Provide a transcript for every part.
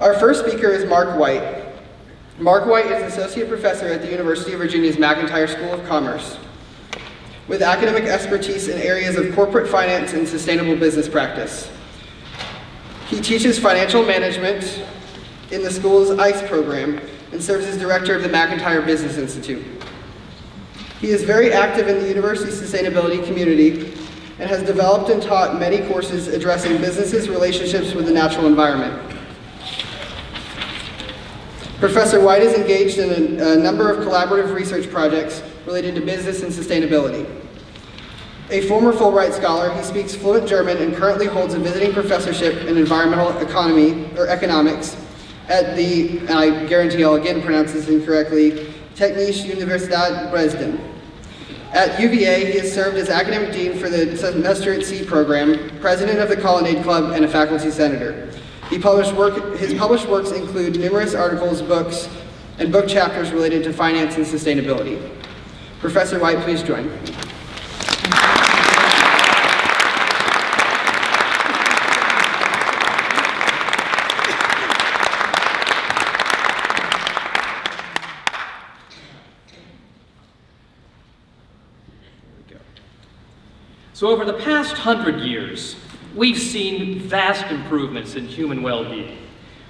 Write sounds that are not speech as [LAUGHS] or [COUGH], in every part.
Our first speaker is Mark White. Mark White is associate professor at the University of Virginia's McIntire School of Commerce with academic expertise in areas of corporate finance and sustainable business practice. He teaches financial management in the school's ICE program and serves as director of the McIntire Business Institute. He is very active in the university sustainability community and has developed and taught many courses addressing businesses' relationships with the natural environment. Professor White is engaged in a, a, number of collaborative research projects related to business and sustainability. A former Fulbright scholar, he speaks fluent German and currently holds a visiting professorship in environmental economy or economics at the, and I guarantee I'll again pronounce this incorrectly, Technische Universität Dresden. At UVA, he has served as academic dean for the Semester at Sea program, president of the Colonnade Club, and a faculty senator. He published work, his published works include numerous articles, books, and book chapters related to finance and sustainability. Professor White, please join. So over the past hundred years, we've seen vast improvements in human well-being.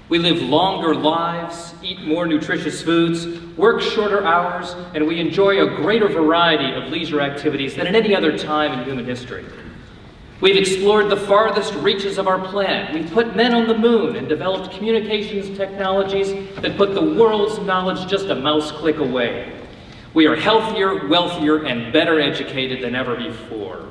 We live longer lives, eat more nutritious foods, work shorter hours, and we enjoy a greater variety of leisure activities than at any other time in human history. We've explored the farthest reaches of our planet. We've put men on the moon and developed communications technologies that put the world's knowledge just a mouse click away. We are healthier, wealthier, and better educated than ever before.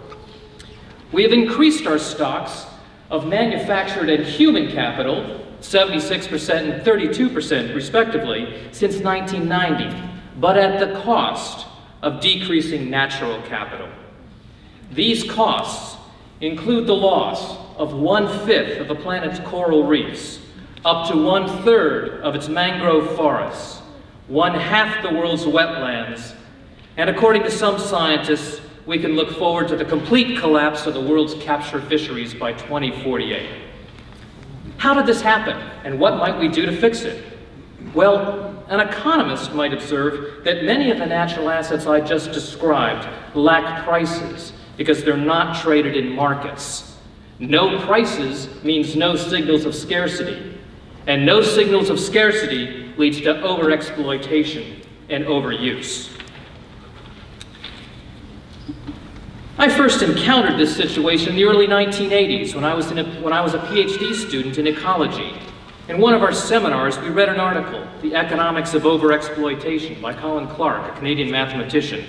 We have increased our stocks of manufactured and human capital, 76% and 32% respectively, since 1990, but at the cost of decreasing natural capital. These costs include the loss of one-fifth of the planet's coral reefs, up to one-third of its mangrove forests, one-half the world's wetlands, and according to some scientists, we can look forward to the complete collapse of the world's capture fisheries by 2048. How did this happen, and what might we do to fix it? Well, an economist might observe that many of the natural assets I just described lack prices because they're not traded in markets. No prices means no signals of scarcity, and no signals of scarcity leads to overexploitation and overuse. I first encountered this situation in the early 1980s when I was, a, when I was a PhD student in ecology. In one of our seminars, we read an article, The Economics of Overexploitation by Colin Clark, a Canadian mathematician.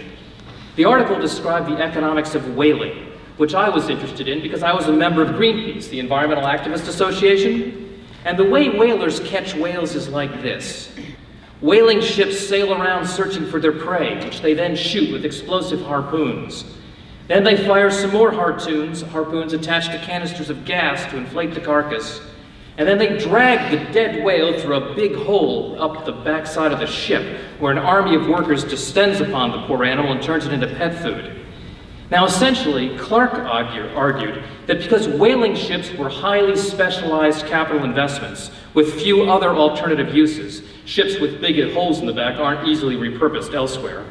The article described the economics of whaling, which I was interested in because I was a member of Greenpeace, the Environmental Activist Association. And the way whalers catch whales is like this. Whaling ships sail around searching for their prey, which they then shoot with explosive harpoons. Then they fire some more harpoons, harpoons attached to canisters of gas to inflate the carcass. And then they drag the dead whale through a big hole up the backside of the ship, where an army of workers descends upon the poor animal and turns it into pet food. Now, essentially, Clark argue, argued that because whaling ships were highly specialized capital investments with few other alternative uses, ships with big holes in the back aren't easily repurposed elsewhere.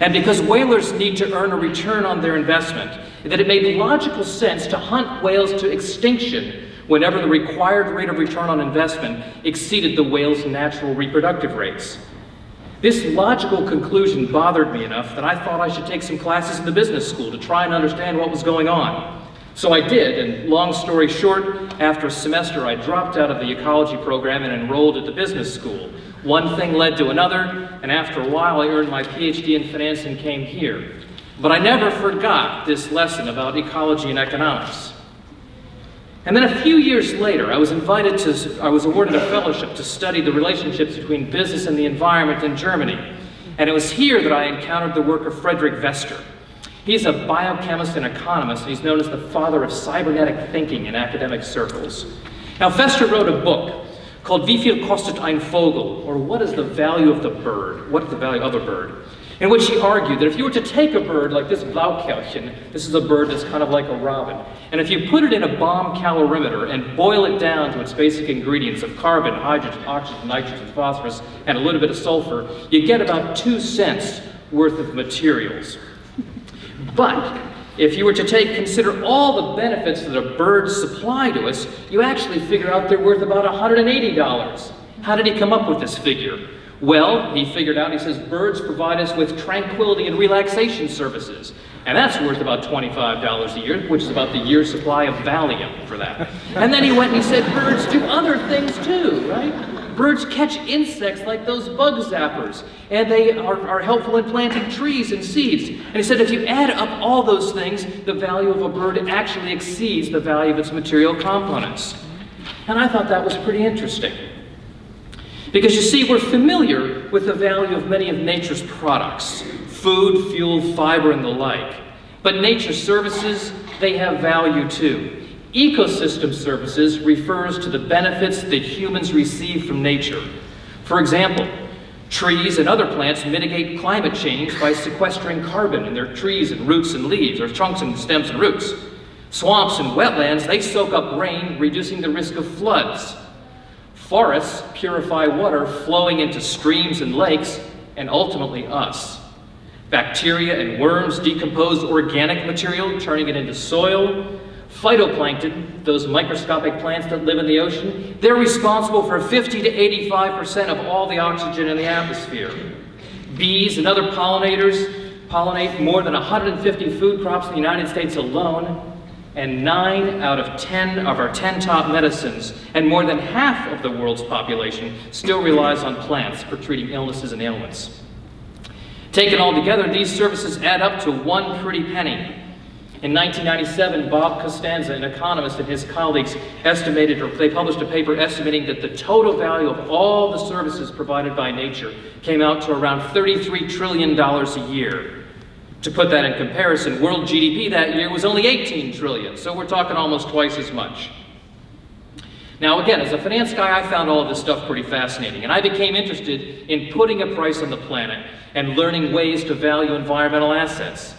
And because whalers need to earn a return on their investment, that it made logical sense to hunt whales to extinction whenever the required rate of return on investment exceeded the whale's natural reproductive rates. This logical conclusion bothered me enough that I thought I should take some classes in the business school to try and understand what was going on. So I did, and long story short, after a semester I dropped out of the ecology program and enrolled at the business school. One thing led to another, and after a while I earned my PhD in finance and came here. But I never forgot this lesson about ecology and economics. And then a few years later, I was invited to, I was awarded a fellowship to study the relationships between business and the environment in Germany. And it was here that I encountered the work of Frederic Vester. He's a biochemist and economist, and he's known as the father of cybernetic thinking in academic circles. Now, Vester wrote a book called Wie viel kostet ein Vogel, or what is the value of the bird? What is the value of a bird? in which he argued that if you were to take a bird like this Blaukehlchen, this is a bird that's kind of like a robin, and if you put it in a bomb calorimeter and boil it down to its basic ingredients of carbon, hydrogen, oxygen, nitrogen, phosphorus, and a little bit of sulfur, you get about two cents worth of materials. But if you were to take consider all the benefits that a bird supply to us, you actually figure out they're worth about $180. How did he come up with this figure? Well, he figured out, he says, birds provide us with tranquility and relaxation services. And that's worth about $25 a year, which is about the year's supply of Valium for that. And then he went and he said, birds do other things too, right? Birds catch insects like those bug zappers, and they are, are helpful in planting trees and seeds. And he said if you add up all those things, the value of a bird actually exceeds the value of its material components. And I thought that was pretty interesting. Because you see, we're familiar with the value of many of nature's products food, fuel, fiber, and the like. But nature services, they have value too. Ecosystem services refers to the benefits that humans receive from nature. For example, trees and other plants mitigate climate change by sequestering carbon in their trees and roots and leaves, or trunks and stems and roots. Swamps and wetlands, they soak up rain, reducing the risk of floods. Forests purify water flowing into streams and lakes, and ultimately us. Bacteria and worms decompose organic material, turning it into soil. Phytoplankton, those microscopic plants that live in the ocean, they're responsible for 50 to 85% of all the oxygen in the atmosphere. Bees and other pollinators pollinate more than 150 food crops in the United States alone, and nine out of 10 of our 10 top medicines, and more than half of the world's population still relies on plants for treating illnesses and ailments. Taken all together, these services add up to one pretty penny. In 1997, Bob Costanza, an economist, and his colleagues estimated, or they published a paper estimating that the total value of all the services provided by nature came out to around $33 trillion a year. To put that in comparison, world GDP that year was only 18 trillion, so we're talking almost twice as much. Now again, as a finance guy, I found all of this stuff pretty fascinating, and I became interested in putting a price on the planet and learning ways to value environmental assets.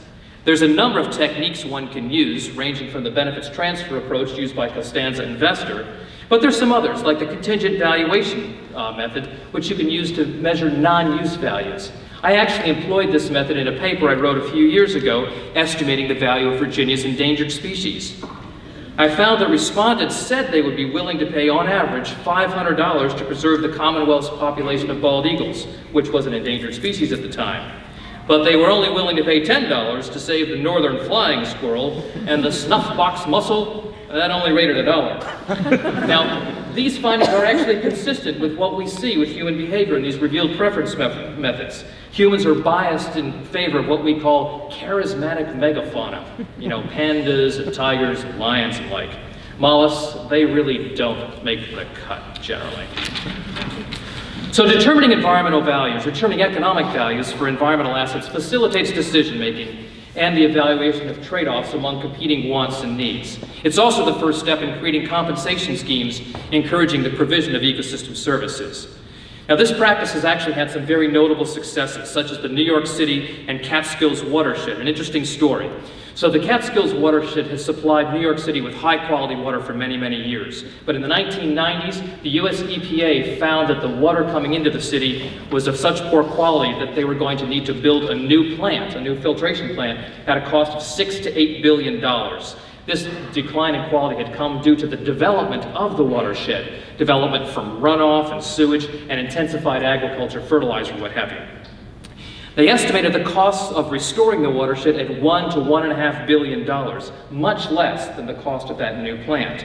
There's a number of techniques one can use, ranging from the benefits transfer approach used by Costanza and Vester, but there's some others, like the contingent valuation uh, method, which you can use to measure non-use values. I actually employed this method in a paper I wrote a few years ago estimating the value of Virginia's endangered species. I found that respondents said they would be willing to pay, on average, $500 to preserve the Commonwealth's population of bald eagles, which was an endangered species at the time. But they were only willing to pay $10 to save the northern flying squirrel, and the snuffbox mussel, that only rated a dollar. [LAUGHS] now, these findings are actually consistent with what we see with human behavior in these revealed preference methods. Humans are biased in favor of what we call charismatic megafauna. You know, pandas and tigers and lions and like. Mollusks, they really don't make the cut, generally. So determining environmental values, determining economic values for environmental assets facilitates decision making and the evaluation of trade-offs among competing wants and needs. It's also the first step in creating compensation schemes encouraging the provision of ecosystem services. Now this practice has actually had some very notable successes, such as the New York City and Catskills watershed, an interesting story. So the Catskills watershed has supplied New York City with high quality water for many, many years. But in the 1990s, the US EPA found that the water coming into the city was of such poor quality that they were going to need to build a new plant, a new filtration plant, at a cost of six to eight billion dollars. This decline in quality had come due to the development of the watershed, development from runoff and sewage and intensified agriculture, fertilizer, what have you. They estimated the costs of restoring the watershed at one to one and a half billion dollars, much less than the cost of that new plant.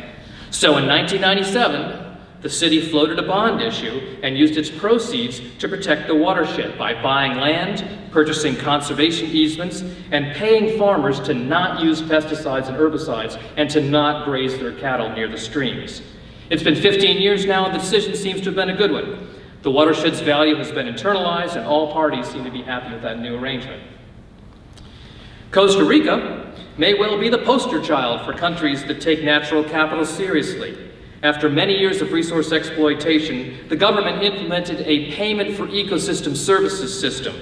So in 1997, the city floated a bond issue and used its proceeds to protect the watershed by buying land, purchasing conservation easements, and paying farmers to not use pesticides and herbicides and to not graze their cattle near the streams. It's been 15 years now and the decision seems to have been a good one. The watershed's value has been internalized and all parties seem to be happy with that new arrangement. Costa Rica may well be the poster child for countries that take natural capital seriously. After many years of resource exploitation, the government implemented a payment for ecosystem services system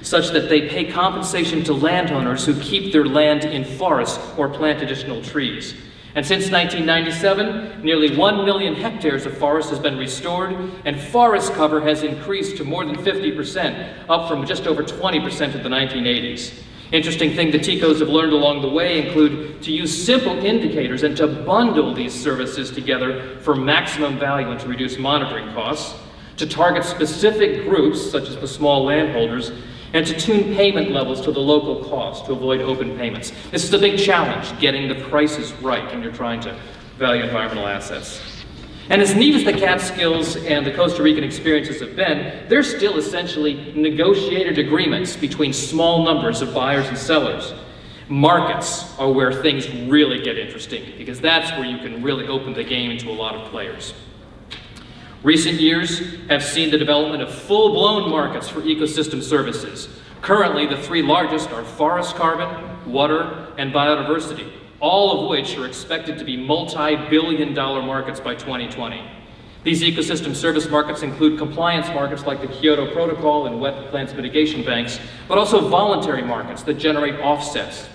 such that they pay compensation to landowners who keep their land in forests or plant additional trees. And since 1997, nearly 1 million hectares of forest has been restored, and forest cover has increased to more than 50%, up from just over 20% in the 1980s. Interesting thing the Ticos have learned along the way include to use simple indicators and to bundle these services together for maximum value and to reduce monitoring costs, to target specific groups, such as the small landholders, and to tune payment levels to the local cost to avoid open payments. This is a big challenge, getting the prices right when you're trying to value environmental assets. And as neat as the Catskills and the Costa Rican experiences have been, they're still essentially negotiated agreements between small numbers of buyers and sellers. Markets are where things really get interesting because that's where you can really open the game to a lot of players. Recent years have seen the development of full-blown markets for ecosystem services. Currently, the three largest are forest carbon, water, and biodiversity, all of which are expected to be multi-billion dollar markets by 2020. These ecosystem service markets include compliance markets like the Kyoto Protocol and wetlands mitigation banks, but also voluntary markets that generate offsets.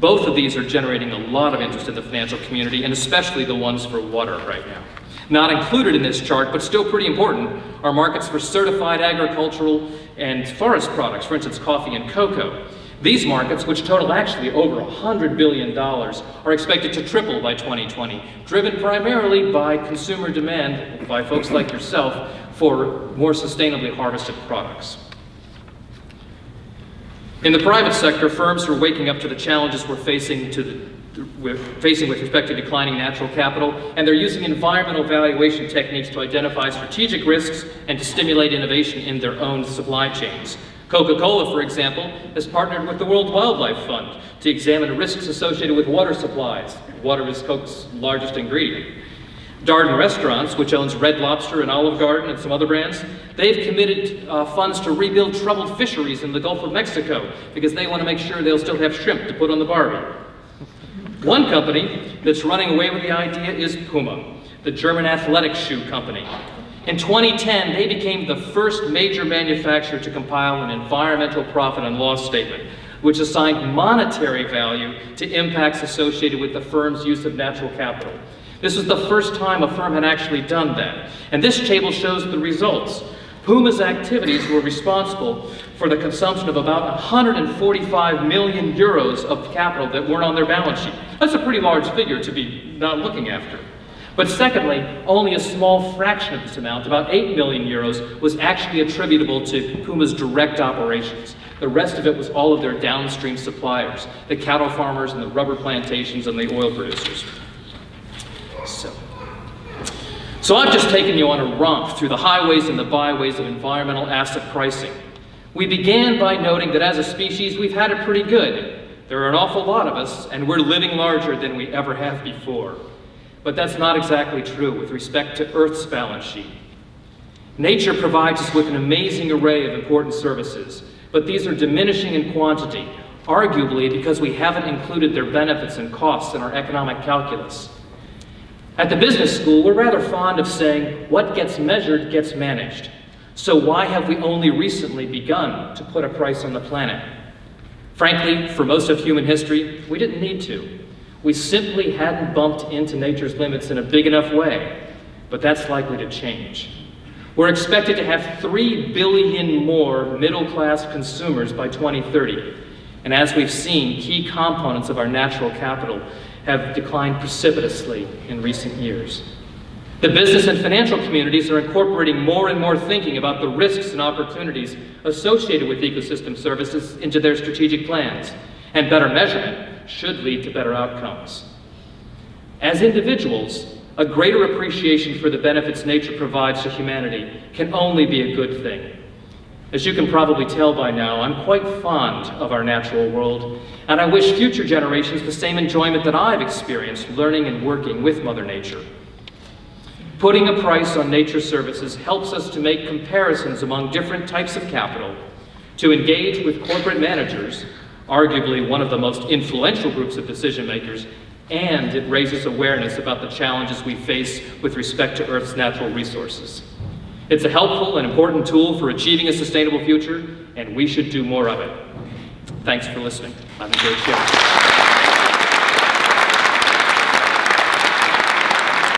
Both of these are generating a lot of interest in the financial community, and especially the ones for water right now. Not included in this chart, but still pretty important, are markets for certified agricultural and forest products, for instance, coffee and cocoa. These markets, which total actually over $100 billion, are expected to triple by 2020, driven primarily by consumer demand by folks like yourself for more sustainably harvested products. In the private sector, firms are waking up to the challenges we're facing to the with, facing with respect to declining natural capital, and they're using environmental valuation techniques to identify strategic risks and to stimulate innovation in their own supply chains. Coca-Cola, for example, has partnered with the World Wildlife Fund to examine risks associated with water supplies. Water is Coke's largest ingredient. Darden Restaurants, which owns Red Lobster and Olive Garden and some other brands, they've committed uh, funds to rebuild troubled fisheries in the Gulf of Mexico because they want to make sure they'll still have shrimp to put on the barbie. One company that's running away with the idea is Puma, the German athletic shoe company. In 2010, they became the first major manufacturer to compile an environmental profit and loss statement, which assigned monetary value to impacts associated with the firm's use of natural capital. This was the first time a firm had actually done that. And this table shows the results. Puma's activities were responsible for the consumption of about 145 million euros of capital that weren't on their balance sheet. That's a pretty large figure to be not looking after. But secondly, only a small fraction of this amount, about 8 million euros, was actually attributable to Puma's direct operations. The rest of it was all of their downstream suppliers, the cattle farmers and the rubber plantations and the oil producers. So. So I've just taken you on a romp through the highways and the byways of environmental asset pricing. We began by noting that as a species, we've had it pretty good. There are an awful lot of us, and we're living larger than we ever have before. But that's not exactly true with respect to Earth's balance sheet. Nature provides us with an amazing array of important services, but these are diminishing in quantity, arguably because we haven't included their benefits and costs in our economic calculus. At the business school, we're rather fond of saying, what gets measured gets managed. So why have we only recently begun to put a price on the planet? Frankly, for most of human history, we didn't need to. We simply hadn't bumped into nature's limits in a big enough way, but that's likely to change. We're expected to have 3 billion more middle-class consumers by 2030. And as we've seen, key components of our natural capital have declined precipitously in recent years. The business and financial communities are incorporating more and more thinking about the risks and opportunities associated with ecosystem services into their strategic plans, and better measurement should lead to better outcomes. As individuals, a greater appreciation for the benefits nature provides to humanity can only be a good thing. As you can probably tell by now, I'm quite fond of our natural world, and I wish future generations the same enjoyment that I've experienced learning and working with Mother Nature. Putting a price on nature services helps us to make comparisons among different types of capital, to engage with corporate managers, arguably one of the most influential groups of decision makers, and it raises awareness about the challenges we face with respect to Earth's natural resources. It's a helpful and important tool for achieving a sustainable future, and we should do more of it. Thanks for listening. I've enjoyed sharing.